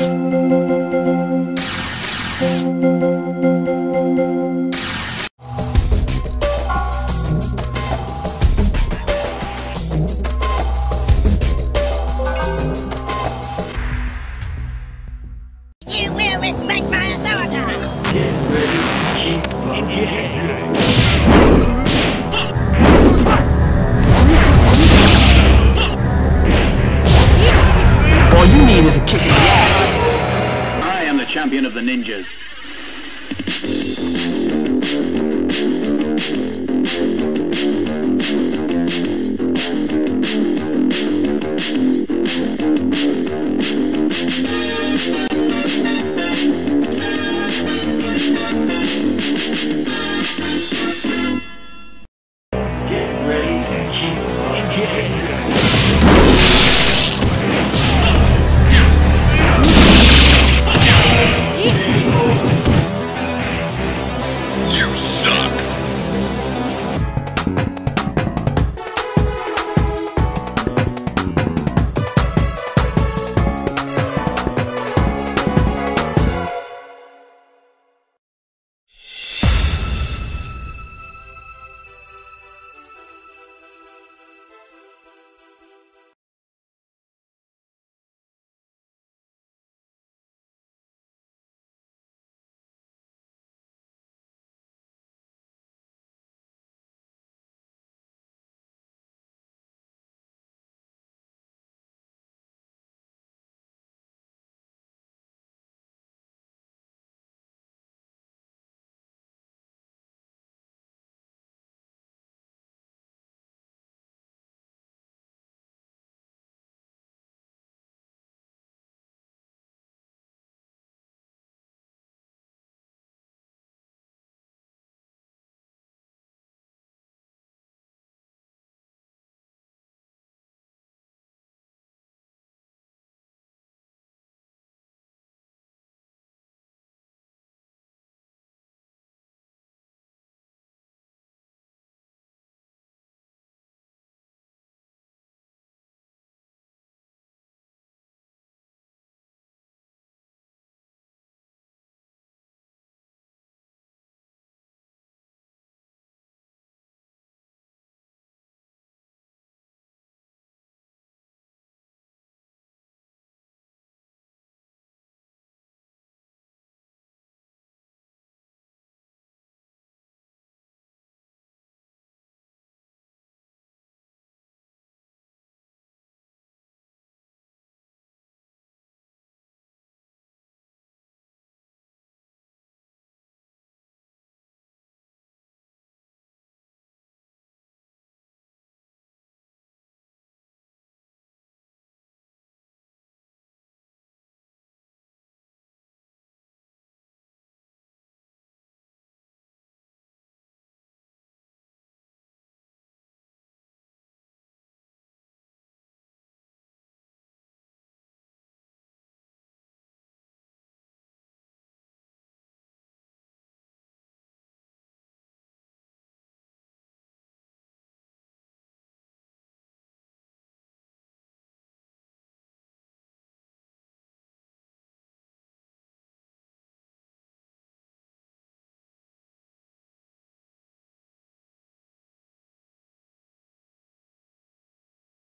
You will respect my authority. All of the ninjas.